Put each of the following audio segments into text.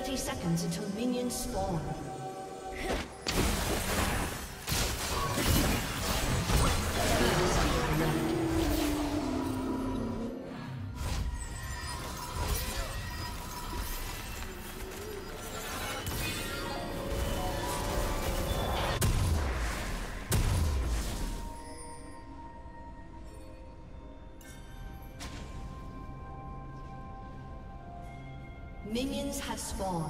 30 seconds until minions spawn. Minions have spawn.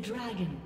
Dragon.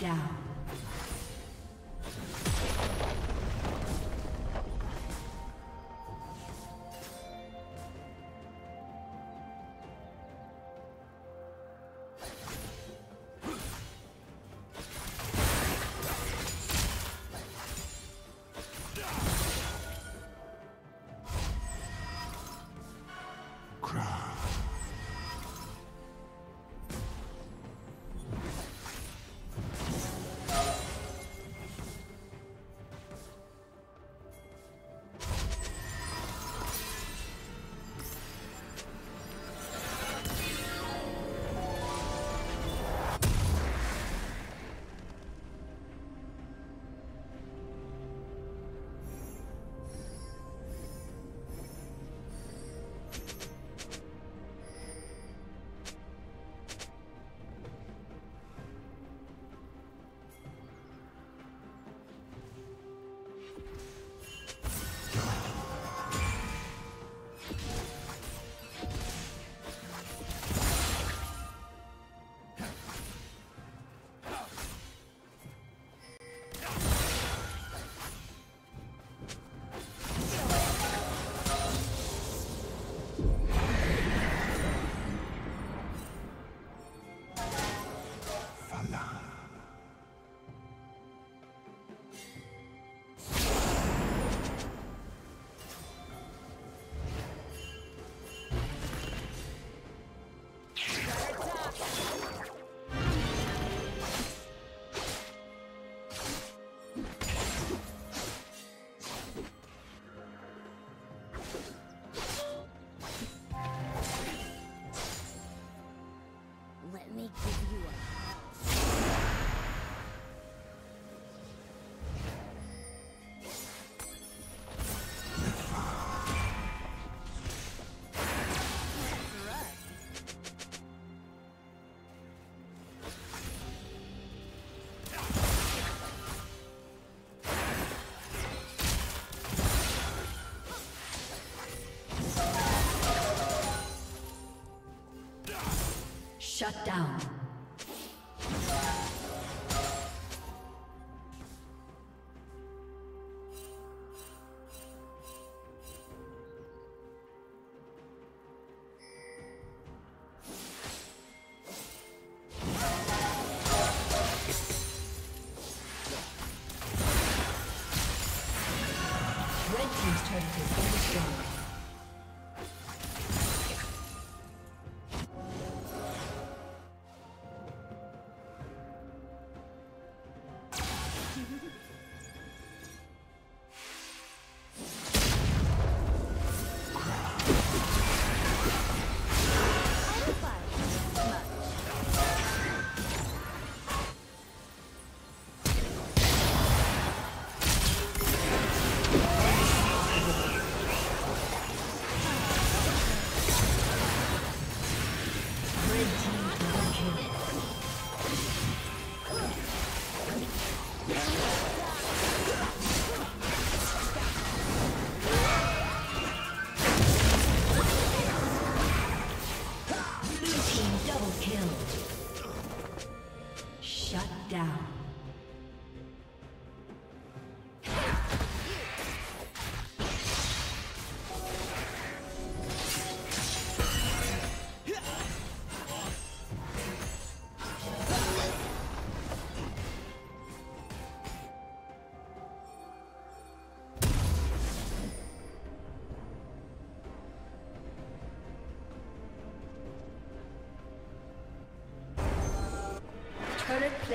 Down. Shut down.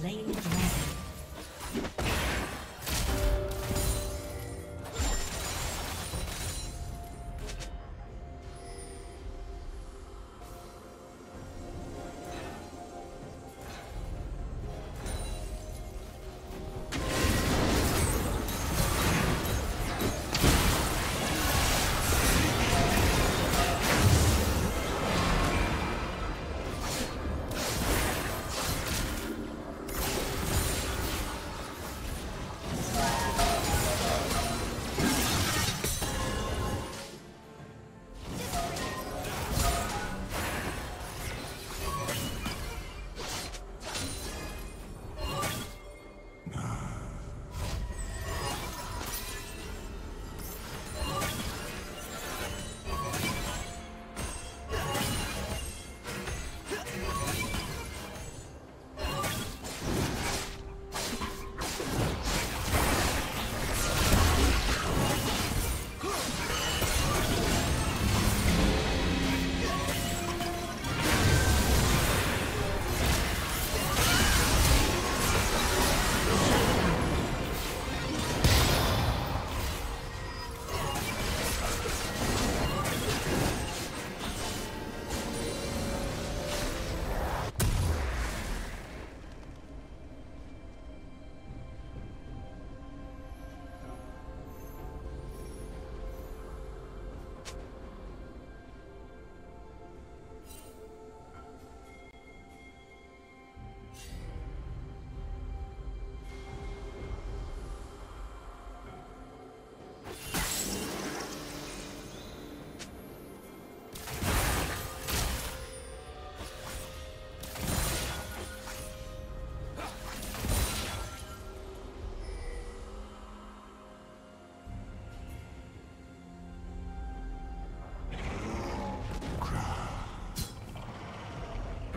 Slain the dragon.